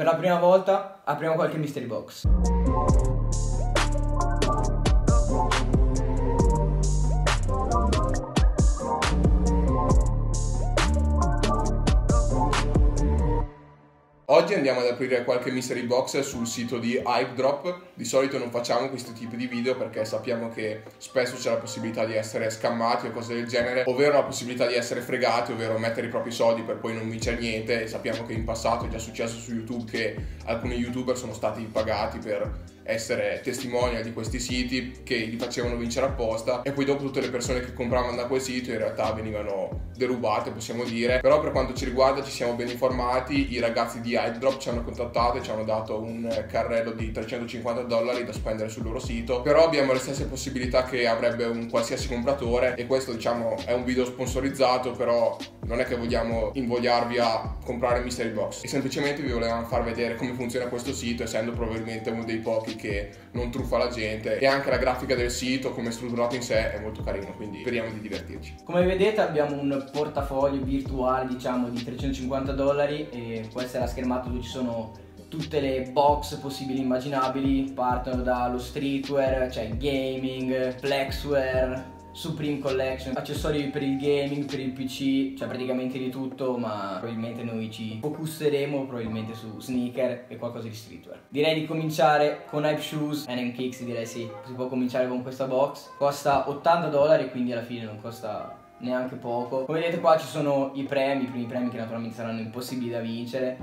Per la prima volta apriamo qualche mystery box. Oggi andiamo ad aprire qualche mystery box sul sito di Hype Drop. Di solito non facciamo questi tipi di video perché sappiamo che spesso c'è la possibilità di essere scammati o cose del genere, ovvero la possibilità di essere fregati, ovvero mettere i propri soldi per poi non vincere niente. E sappiamo che in passato è già successo su YouTube che alcuni youtuber sono stati pagati per essere testimonial di questi siti che li facevano vincere apposta e poi dopo tutte le persone che compravano da quel sito in realtà venivano derubate possiamo dire. Però per quanto ci riguarda ci siamo ben informati i ragazzi di Hypedrop ci hanno contattato e ci hanno dato un carrello di 350 dollari da spendere sul loro sito. Però abbiamo le stesse possibilità che avrebbe un qualsiasi compratore e questo diciamo è un video sponsorizzato però non è che vogliamo invogliarvi a comprare Mystery Box. E semplicemente vi volevamo far vedere come funziona questo sito essendo probabilmente uno dei pochi che non truffa la gente e anche la grafica del sito come strutturato in sé è molto carino quindi speriamo di divertirci. Come vedete abbiamo un portafoglio virtuale diciamo di 350 dollari e questa è la schermata dove ci sono tutte le box possibili e immaginabili. Partono dallo streetwear cioè gaming flexwear Supreme Collection, accessori per il gaming, per il PC, cioè praticamente di tutto, ma probabilmente noi ci focusseremo probabilmente su sneaker e qualcosa di streetwear. Direi di cominciare con Hype Shoes, NM Kicks direi sì, si può cominciare con questa box, costa 80 dollari quindi alla fine non costa neanche poco. Come vedete qua ci sono i premi, i primi premi che naturalmente saranno impossibili da vincere,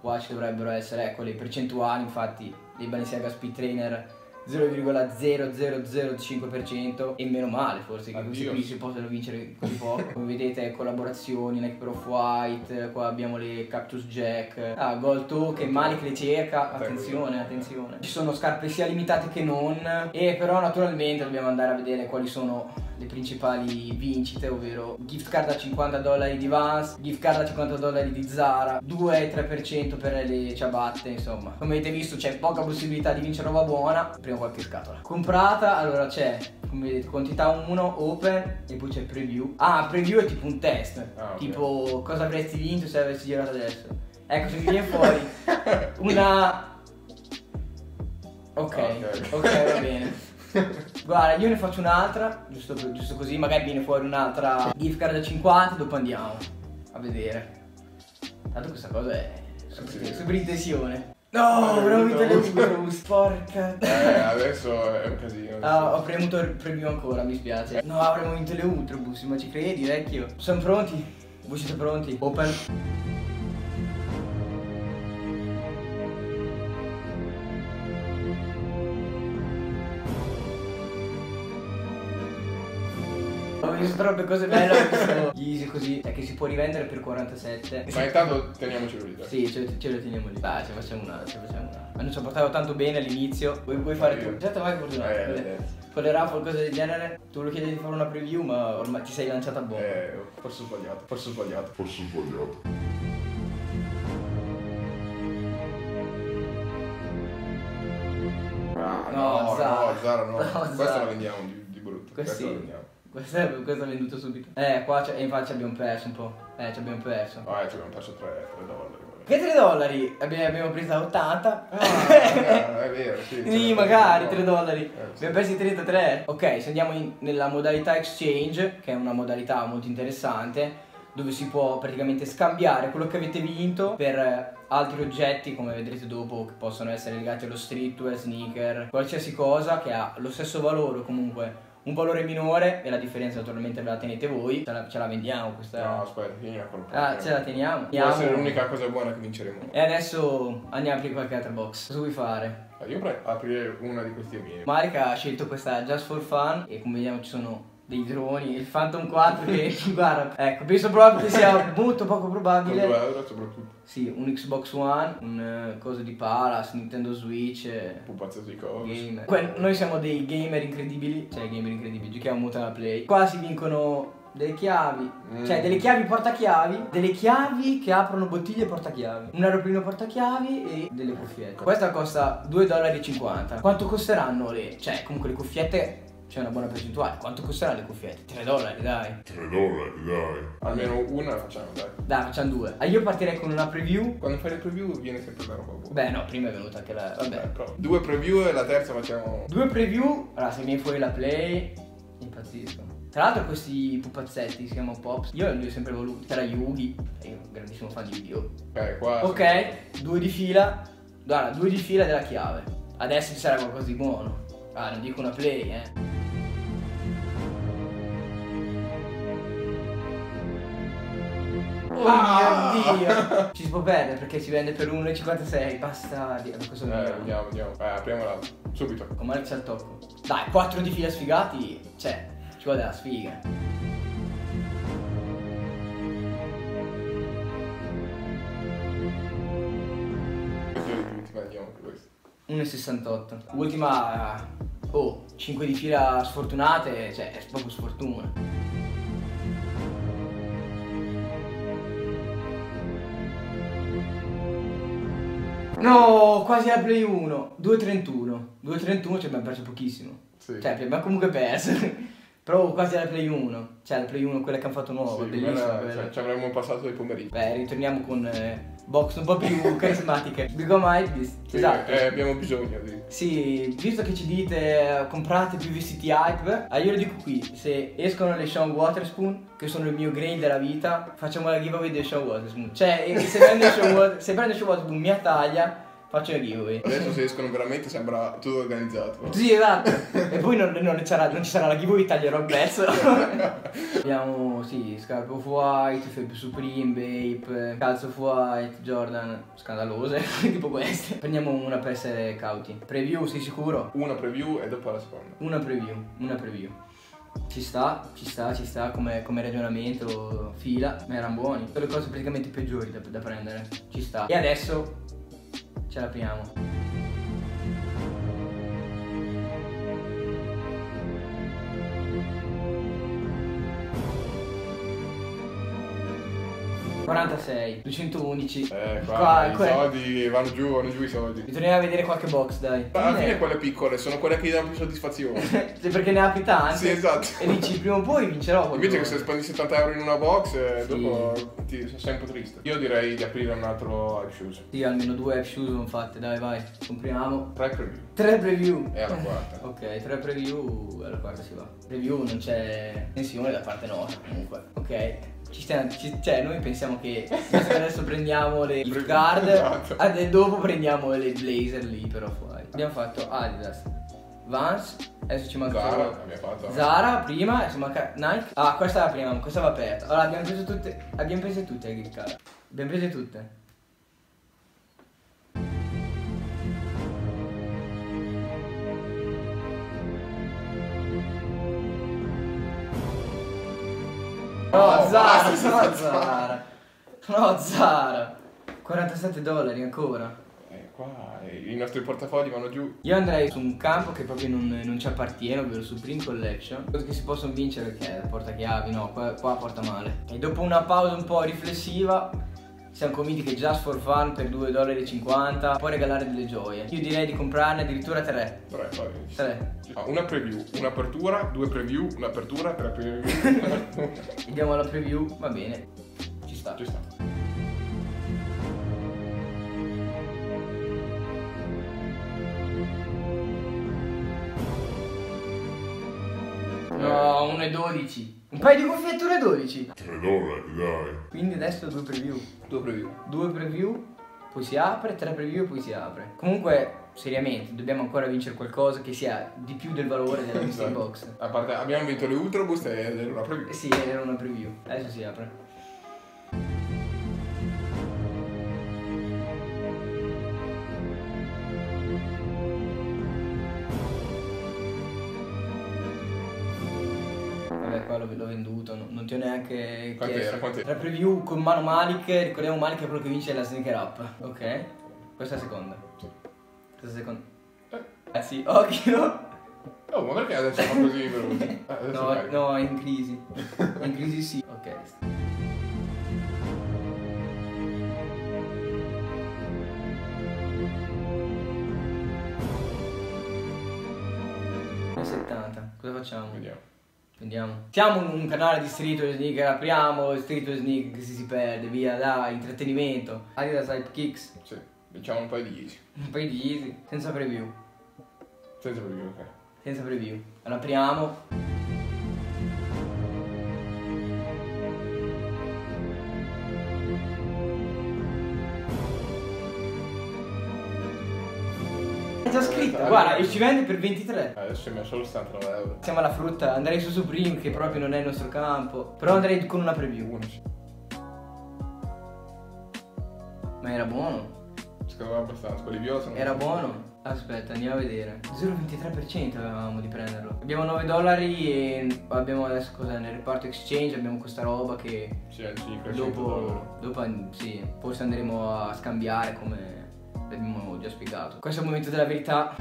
qua ci dovrebbero essere ecco le percentuali, infatti dei Balenciaga Speed Trainer 0,0005% e meno male forse che questi qui si possono vincere così poco. Come vedete collaborazioni Nike Pro White qua abbiamo le Cactus Jack. Ah Gold Token Malik le cerca. Attenzione attenzione. Ci sono scarpe sia limitate che non. E però naturalmente dobbiamo andare a vedere quali sono le principali vincite, ovvero gift card a 50 dollari di Vans, gift card a 50 dollari di Zara, 2-3% per le ciabatte, insomma. Come avete visto c'è poca possibilità di vincere roba buona, prima qualche scatola. Comprata, allora c'è, come vedete, quantità 1, open, e poi c'è preview. Ah, preview è tipo un test, ah, okay. tipo cosa avresti vinto se avessi girato adesso. Ecco, se mi viene fuori una... Ok, ok, okay va bene. Guarda, io ne faccio un'altra, giusto, giusto, così, magari viene fuori un'altra gift card da 50, dopo andiamo a vedere. Tanto questa cosa è super, super in tensione. No, avuto le Ultrabus, porca. Eh, adesso è un casino. Ah, ho premuto il premio ancora, mi spiace. No, avremmo vinto le Ultrabus, ma ci credi, vecchio? Siamo pronti? Voi siete pronti? Open. Visto troppe cose belle, ho visto Yeezy così, cioè che si può rivendere per 47. Ma intanto teniamocelo lì. Sì, ce, ce, lo teniamo lì. Dai, ce facciamo una, ce facciamo una. Ma non ci ha portato tanto bene all'inizio. Vuoi, vuoi fare tu? Aspetta, vai fortunato. Eh, eh, con le raffle cose del genere, tu lo chiedi di fare una preview, ma ormai ti sei lanciata a bomba. Eh, forse ho sbagliato, forse ho sbagliato. Forse ho sbagliato. Ah, no, no, Zara, no, Zara no. no Questa Zara. la vendiamo di, di brutto. Questa sì. la vendiamo. Questo è, questo è venduto subito. Eh, qua c'è, infatti abbiamo perso un po'. Eh, ci abbiamo perso. Ah, eh, ci abbiamo perso 3, 3 dollari. Che 3 dollari? Abbiamo, abbiamo preso a 80. Ah, è vero, sì. sì, magari 3 dollari. Eh, sì. Abbiamo persi 33. Ok, se andiamo in, nella modalità exchange, che è una modalità molto interessante, dove si può praticamente scambiare quello che avete vinto per altri oggetti come vedrete dopo che possono essere legati allo streetwear, sneaker, qualsiasi cosa che ha lo stesso valore comunque un valore minore e la differenza naturalmente ve la tenete voi, ce la, ce la vendiamo questa... No, aspetta, tienila col Ah, ce la teniamo. Può essere l'unica cosa buona che vinceremo. E adesso andiamo a aprire qualche altra box. Cosa vuoi fare? Io vorrei aprire una di questi miei. Marika ha scelto questa Just for Fun e come vediamo ci sono dei droni, il Phantom 4 che guarda, ecco, penso proprio che sia molto poco probabile. 2 euro soprattutto. Sì, un Xbox One, un uh, coso di Palace, Nintendo Switch. Pupazzo di cose. Que- noi siamo dei gamer incredibili, cioè gamer incredibili, giochiamo molto alla play. Qua si vincono delle chiavi, mm. cioè delle chiavi portachiavi, delle chiavi che aprono bottiglie portachiavi, un aeroplano portachiavi e delle cuffiette. Questa costa 2,50 dollari. Quanto costeranno le, cioè comunque le cuffiette c'è una buona percentuale. Quanto costeranno le cuffiette? 3 dollari, dai. 3 dollari, dai. Almeno una la facciamo, dai. Dai, facciamo due. Ah, io partirei con una preview. Quando fai le preview viene sempre la roba buona. Beh, no, prima è venuta anche la. Eh, Vabbè. però. Due preview e la terza facciamo. Due preview. Allora, se viene fuori la play, impazzisco. Tra l'altro questi pupazzetti si chiamano Pops. Io li ho sempre voluti. C'era Yugi. Io, un grandissimo fan di Yu-Gi-Oh! Ok, qua. Ok, due di fila. Guarda, due di fila della chiave. Adesso ci sarà qualcosa di buono. Ah, non dico una play, eh. Oh Ah! mio dio! Ci si può perdere perché si vende per 1,56. Bastardi. Vabbè, Questo Eh, andiamo, andiamo. Eh, apriamola subito. C'è il tocco. Dai, 4 di fila sfigati. Cioè, ci vuole della sfiga. 1,68. Ultima. Oh, 5 di fila sfortunate. Cioè, è proprio sfortuna. No, quasi la Play 1. 2,31. 2,31 ci abbiamo perso pochissimo. Sì. Cioè, abbiamo comunque perso. Però quasi la Play 1. Cioè, la Play 1, quella che hanno fatto nuova. Sì, bellissima cioè, ci avremmo passato dei pomeriggi. Beh, ritorniamo con eh, box un po' più carismatiche. Become Hypebeast. Sì, Esatto. eh, abbiamo bisogno di. Sì, visto che ci dite comprate più vestiti hype, ah, io lo dico qui, se escono le Sean Waterspoon, che sono il mio grail della vita, facciamo la giveaway dei Sean Waterspoon. Cioè, se prende Sean, Wat- se prende Sean Waterspoon mia taglia, faccio la giveaway. Adesso se escono veramente sembra tutto organizzato. Sì, esatto. e poi non, non ci sarà, non ci sarà la giveaway, taglierò il pezzo. Abbiamo, sì, scarpe off-white, Fab Supreme, Vape, calzo off-white, Jordan, scandalose, tipo queste. Prendiamo una per essere cauti. Preview, sei sicuro? Una preview e dopo la seconda. Una preview, una preview. Ci sta, ci sta, ci sta come, come ragionamento, fila, ma erano buoni. Sono le cose praticamente peggiori da, da prendere. Ci sta. E adesso ce l'apriamo. ...46, 211... Eh, qua, Qua, i qua- soldi vanno giù, vanno giù i soldi. Bisogna vedere qualche box, dai. Alla fine quelle piccole sono quelle che ti danno più soddisfazione. sì, perché ne apri tante. Sì, esatto. E dici, prima o poi vincerò qualcosa. Invece che se spendi 70 euro in una box, eh, Sì. dopo ti sei un po' triste. Io direi di aprire un altro Hype Shoes. Sì, almeno due app shoes sono fatte, dai, vai. Compriamo. Tre preview. Tre preview. E alla quarta. Ok, tre preview, alla quarta si va. Preview non c'è tensione da parte nostra comunque. Ok. Ci stiamo, ci- cioè noi pensiamo che che adesso prendiamo le gift card Esatto. e dopo prendiamo le blazer lì però fuori. Abbiamo fatto Adidas, Vans, adesso ci manca Zara, fatto. Zara prima, adesso manca Nike. Ah, questa la prima, questa va aperta. Allora abbiamo preso tutte. Abbiamo prese tutte le gift card. Abbiamo prese tutte. No, Oh, Zara, no, Zara. No, Zara. 47 dollari ancora. Eh, qua eh, i nostri portafogli vanno giù. Io andrei su un campo che proprio non, non ci appartiene, ovvero Supreme Collection. Cose che si possono vincere che è la portachiavi, no, qua, qua porta male. E dopo una pausa un po' riflessiva, siamo convinti che Just for Fun per 2,50 dollari può regalare delle gioie. Io direi di comprarne addirittura 3. Tre, vai. 3. Ah, una preview, un'apertura, due preview, un'apertura, tre preview. Andiamo alla preview, va bene. Ci sta. Ci sta. No, 1,12. Un paio di cuffiette 1,12. 3 dollari, dai. Quindi adesso due preview. Due preview. due preview, poi si apre, tre preview e poi si apre. Comunque, seriamente, dobbiamo ancora vincere qualcosa che sia di più del valore della mystery Esatto. box. A parte, abbiamo vinto le Ultra Boost ed era una preview. Sì, era una preview. Adesso si apre. L'ho, venduto, no- non ti ho neanche Quant'era? chiesto. Quant'era? Tre preview con Mano Malik, ricordiamo Malik è quello che vince la sneaker up. Ok? Questa è la seconda. Sì. Questa è la seconda. Eh. Eh sì, occhio! Oh, ma perché adesso fa così veloce? Eh, No, carica. no, è in crisi. È in crisi sì. Ok. È 70. Cosa facciamo? Vediamo. Vediamo. Siamo un canale di Street or Sneak, apriamo Street or Sneak che si, si perde, via, dai, intrattenimento. Adidas Hype Kicks, Sì, diciamo un paio di easy. un paio di easy, senza preview, Senza preview, ok. senza preview. Allora apriamo. È già scritto, guarda, e ci vende per 23. Eh, Adesso mi ha solo 79 euro. Siamo alla frutta, andrei su Supreme che proprio non è il nostro campo. Però andrei con una preview. Uno, sì. Ma era buono. Secondo me abbastanza. Quelli viola sono Era buono? Aspetta, andiamo a vedere. 0,23% avevamo di prenderlo. Abbiamo 9 dollari e abbiamo adesso cos'è? Nel reparto exchange abbiamo questa roba che Sì, al 500 dopo, dopo sì, forse andremo a scambiare come abbiamo già spiegato. Questo è il momento della verità.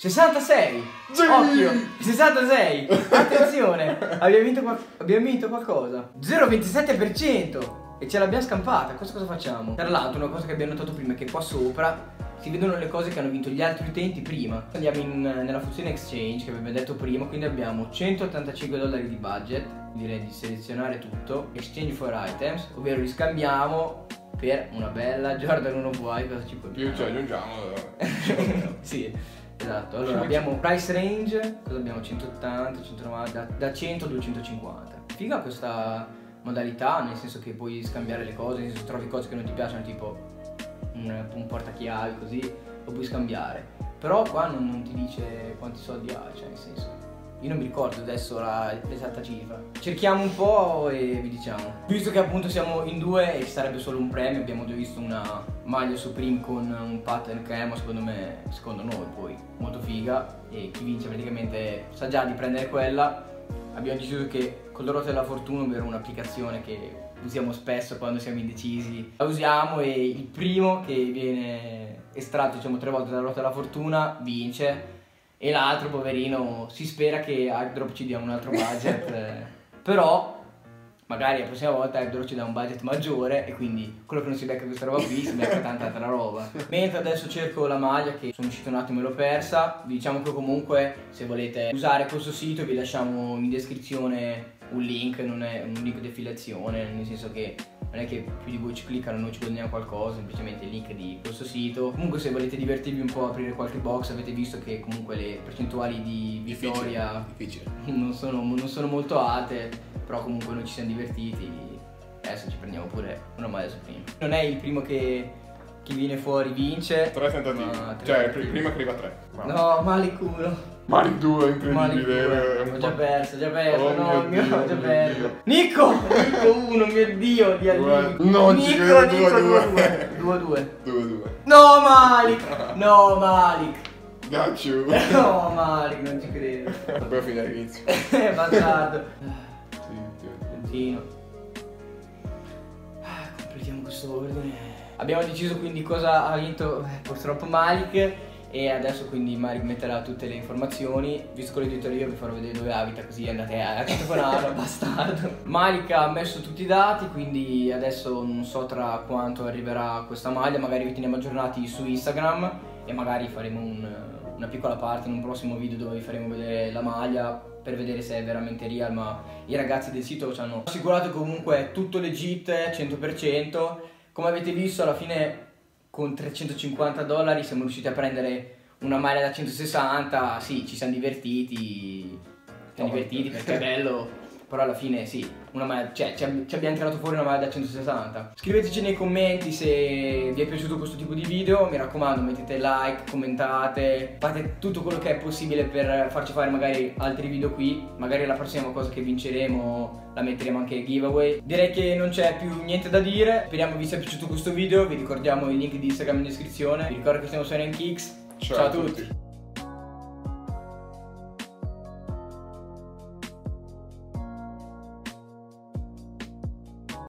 ...66! Sì! Occhio! 66! Attenzione! abbiamo, vinto abbiamo vinto qualcosa! 0,27%! E ce l'abbiamo scampata, questo cosa facciamo? Tra l'altro una cosa che abbiamo notato prima è che qua sopra si vedono le cose che hanno vinto gli altri utenti prima. Andiamo in- nella funzione exchange che abbiamo detto prima, quindi abbiamo 185 dollari di budget, direi di selezionare tutto, exchange for items, ovvero li scambiamo per una bella Jordan 1 Vuoi, cosa ci puoi Più ci aggiungiamo. eh. sì, esatto. Allora abbiamo price range, cosa abbiamo? 180, 190, da, da 100 a 250. Figa questa modalità, nel senso che puoi scambiare le cose, nel senso trovi cose che non ti piacciono, tipo un, un portachiavi così, lo puoi scambiare. Però qua non, non ti dice quanti soldi hai, cioè nel senso. Io non mi ricordo adesso la- l'esatta cifra. Cerchiamo un po' e vi diciamo. Visto che appunto siamo in due e sarebbe solo un premio, abbiamo già visto una maglia Supreme con un pattern crema, secondo me, secondo noi poi, molto figa. E chi vince praticamente sa già di prendere quella. Abbiamo deciso che ruote della fortuna, ovvero un'applicazione che usiamo spesso quando siamo indecisi, la usiamo e il primo che viene estratto diciamo tre volte dalla ruota della fortuna vince e l'altro poverino si spera che Hypedrop ci dia un altro budget. Però magari la prossima volta Hypedrop ci dà un budget maggiore e quindi quello che non si becca questa roba qui si becca tanta altra roba mentre adesso cerco la maglia che sono uscito un attimo e l'ho persa vi diciamo che comunque se volete usare questo sito vi lasciamo in descrizione un link non è un link di affiliazione nel senso che non è che più di voi ci cliccano noi ci guadagniamo qualcosa, semplicemente il link di questo sito. Comunque se volete divertirvi un po' a aprire qualche box, avete visto che comunque le percentuali di vittoria Difficile. non sono, non sono molto alte, però comunque noi ci siamo divertiti. Adesso ci prendiamo pure una maglia su prima. Non è il primo che, che viene fuori vince. Tre tentativi. tre cioè, tentativi. pr- prima che arriva tre. No, male culo. Mali due, Male incredibile. culo. Ho già perso, ho già perso, Oh no, mio Dio, ho già perso. Nico! Nico 1, mio dio, di Due. Non ci Nico, credo, Nico due, 2 due. 2 Due, due. No Malik! No Malik! Got you. No Malik, non ci credo. Dobbiamo finire l'inizio. Bastardo. Continua. Ah, Completiamo questo ordine. Abbiamo deciso quindi cosa ha vinto eh, purtroppo Malik e adesso quindi Malik metterà tutte le informazioni. Visto che l'ho io vi farò vedere dove abita così andate a citofonarlo, bastardo. Malik ha messo tutti i dati quindi adesso non so tra quanto arriverà questa maglia, magari vi teniamo aggiornati su Instagram e magari faremo un- una piccola parte in un prossimo video dove vi faremo vedere la maglia per vedere se è veramente real, ma i ragazzi del sito ci hanno assicurato comunque è tutto legit, 100%. Come avete visto alla fine con 350 dollari siamo riusciti a prendere una maglia da 160, sì, ci siamo divertiti, ci siamo divertiti perché è bello, però alla fine sì, una maglia, cioè ci ab- ci abbiamo tirato fuori una maglia da 160. Scriveteci nei commenti se vi è piaciuto questo tipo di video, mi raccomando mettete like, commentate, fate tutto quello che è possibile per farci fare magari altri video qui, magari la prossima cosa che vinceremo la metteremo anche giveaway. Direi che non c'è più niente da dire, speriamo vi sia piaciuto questo video, vi ricordiamo il link di Instagram in descrizione, vi ricordo che siamo su Kicks. Ciao a tutti.